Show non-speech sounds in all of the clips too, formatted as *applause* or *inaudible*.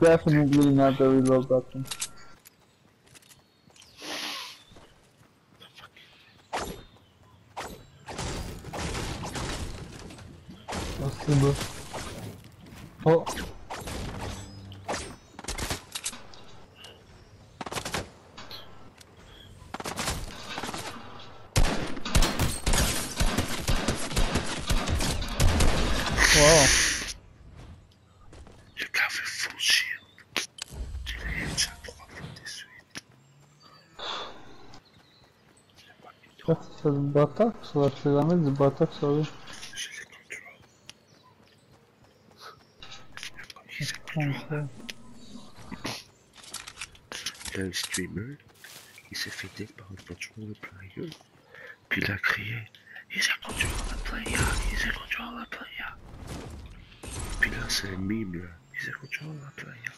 definitely not the reload button. Oh, vai je les contrôle. He's a control. Il y a un streamer, il s'est fait dead par un controller player, puis il a crié He's a controller player, he's a controller player. Puis là, c'est un meme là, he's a controller player.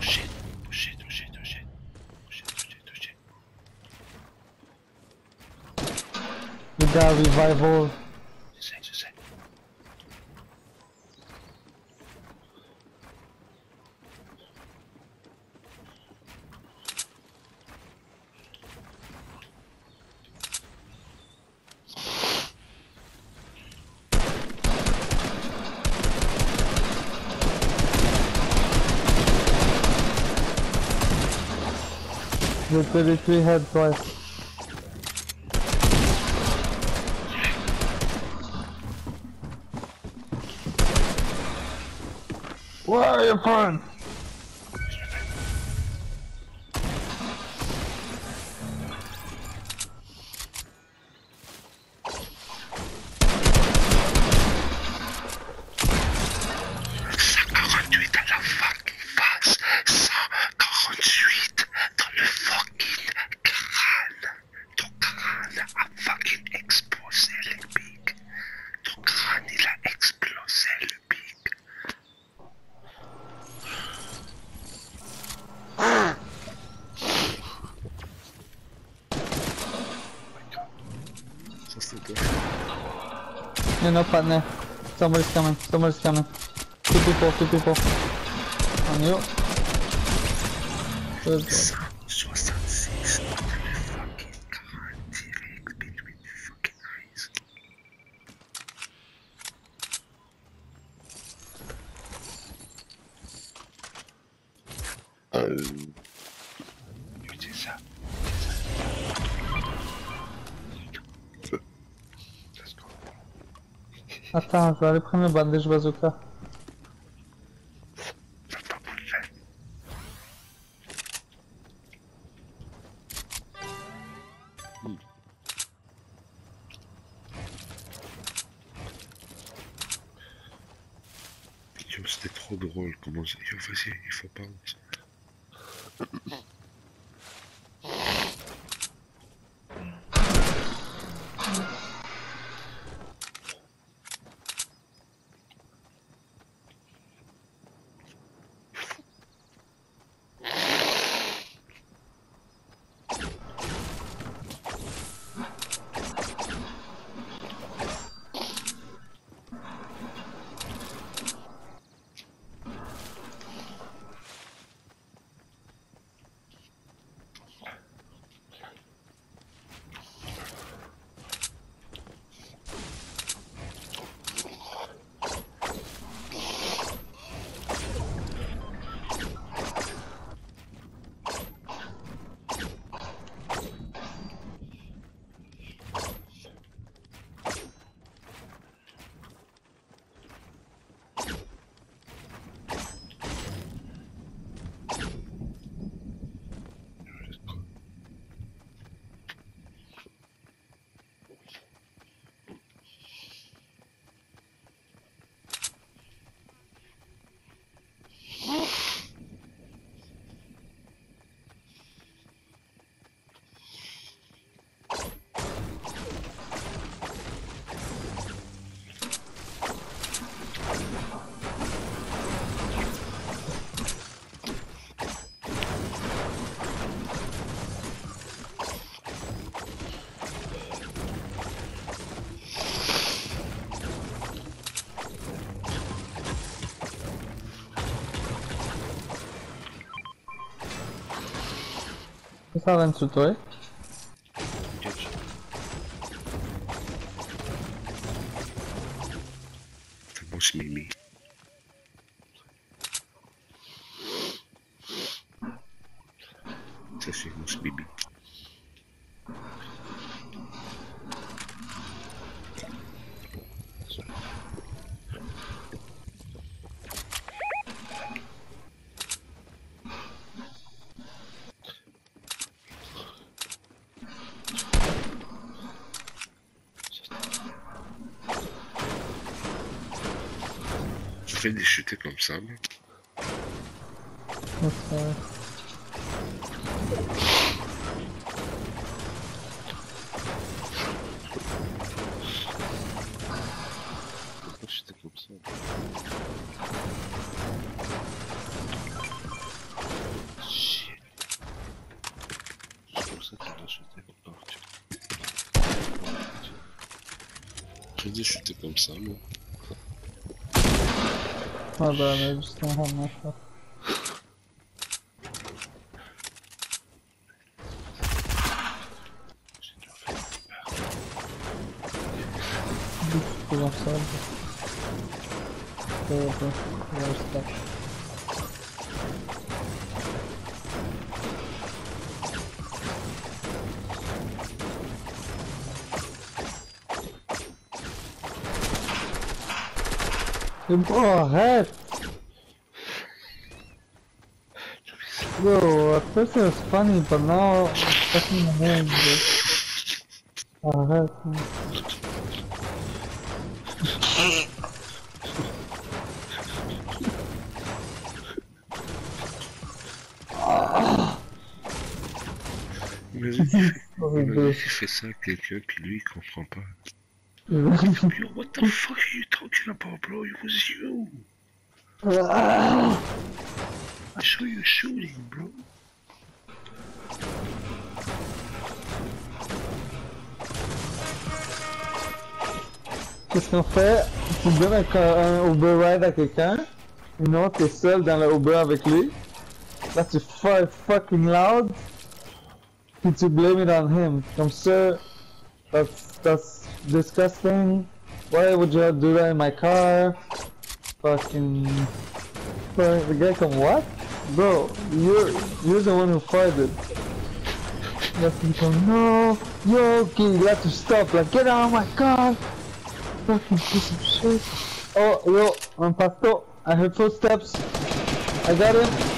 shit, oh shit. We got revival. 33 head twice. Where are you from? You know, partner. Somebody's coming. Somebody's coming. Two people. Two people. On you. Good job. Attends, je vais aller prendre le bandage bazooka. C'était trop drôle comment vas-y, il faut pas. Você tá tutor? fait des chuter comme ça. Okay. Je dis chuter comme ça, moi. Madonna, eles estão realmente. Né, Bicho, que lançado. Porra, lá está. Oh, arrête Yo, at first it was funny, but now I'm fucking annoying, bro. Arrête. Vas-y, fais ça à quelqu'un qui lui comprend pas. Yo, what the fuck are you talking about, bro? It was you. I saw you shooting, bro. Qu'est-ce qu'on fait? Tu donnes un, un Uber ride à quelqu'un, non, t'es seul dans le Uber avec lui, là tu fucking loud, puis tu blame it on him. Comme ça, that's, that's disgusting. Why would you do that in my car? Fucking... Fuck, The guy come, what? Bro, you're, you're the one who farted. Me come, no, yo, okay, you got to stop, like, get out of my car! Fucking piece of shit. Oh, yo, I'm Pasto. I heard footsteps. I got him.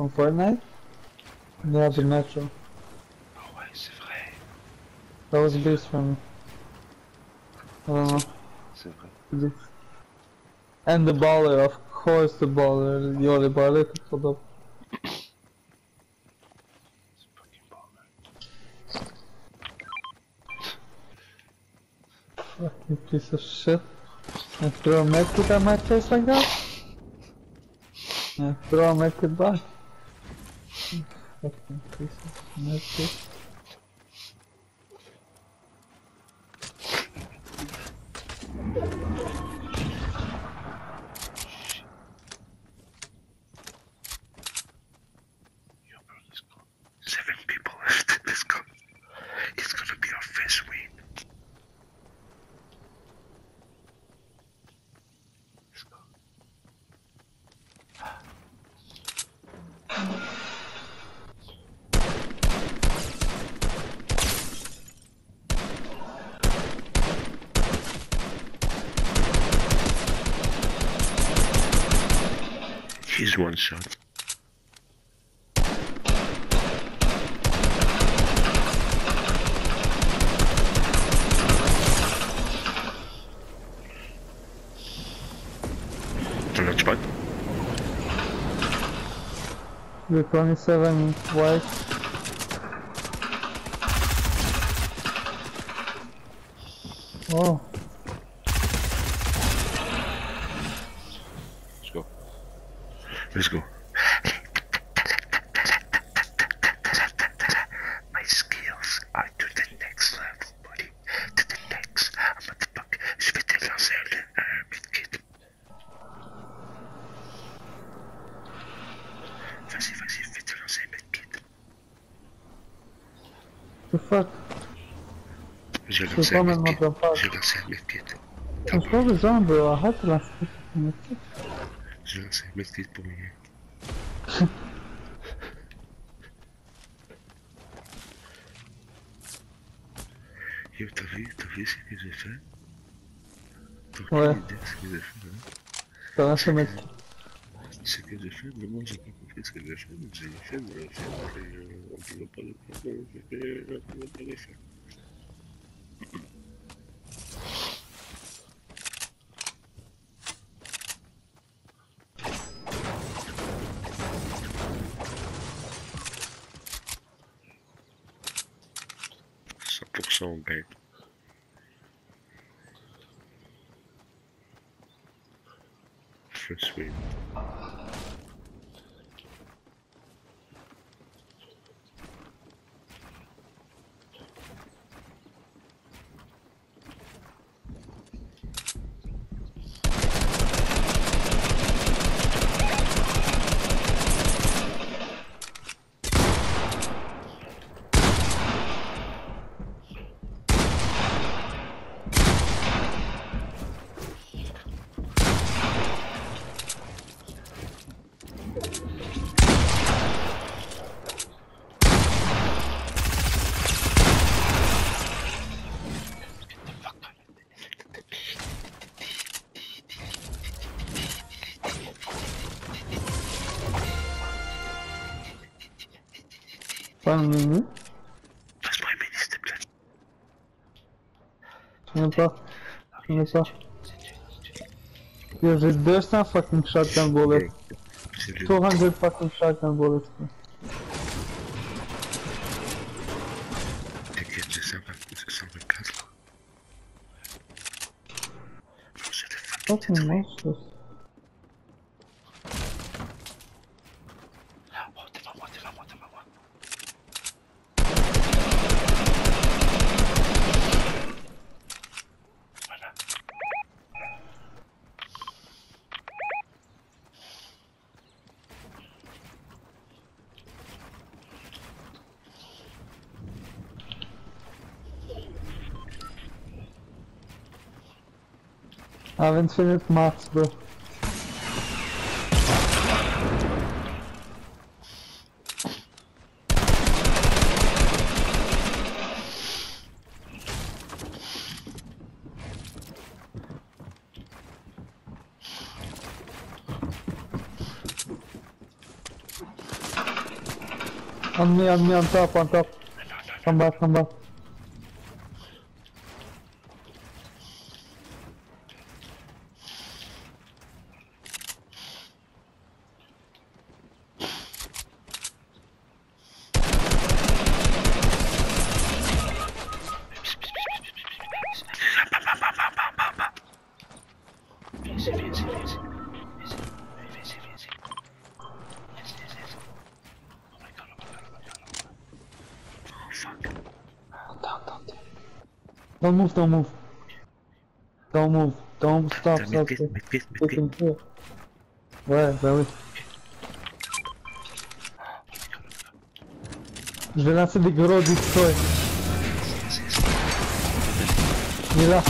from Fortnite. Have the metro. Ah ouais, c'est vrai. That was a beast for me. I don't know. C'est vrai. And the baller, of course the baller. Yo, the baller could hold up. Fucking piece of shit. And throw a medkit at my face like that? Yeah, throw a medkit back. Fucking piece of medkit. Yo, bro, let's go. Seven people left. Let's go. It's gonna be our first win. Let's go. He's one shot. the launchpad. The 27 white. Oh, Let's go. Let's go. My skills are to the next level, buddy. To the next. Motherfucker. Je vais te lancer un, un medkit. Vas-y, vas-y, je vais te lancer un medkit. the fuck? J'ai C'est lancé un medkit. notre part. J'ai lancé un medkit. J'ai pas besoin de arrête là. J'ai un medkit pour rien. *laughs* Yo, t'as vu, t'as vu ce que j'ai fait? T'as Ouais. idée ce que j'ai fait, hein Ça va se mettre. Ce que j'ai fait, vraiment, j'ai pas compris ce que j'ai fait, mais j'ai fait, mais j'ai fait, mais euh, on pas le faire, on pouvait on pouvait pas le faire. Cent pour Pardon mu? Basmayı beni istemler. Şuna bak. Şuna bak. Yo, there's no fucking shotgun bullet. 200 fucking shotgun bullets. Fucking monsters. I have infinite mats, bro. On me, on me, on top, on top. Come back, come back. Viens-y. Viens-y, viens-y. Oh my god, oh my god, oh my god, oh my god. Oh fuck. Don't move, don't move. Don't move. Don't stop, stop. stop. can hear. Ouais, bah oui. Je vais lancer des gros destroy. Il est là.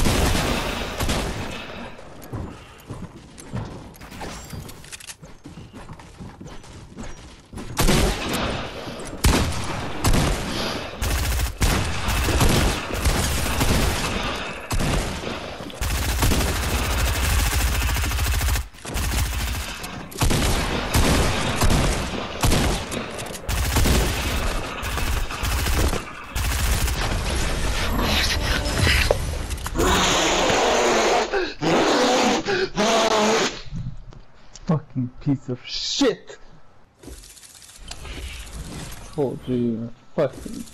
Piece of shit! Told you, fucking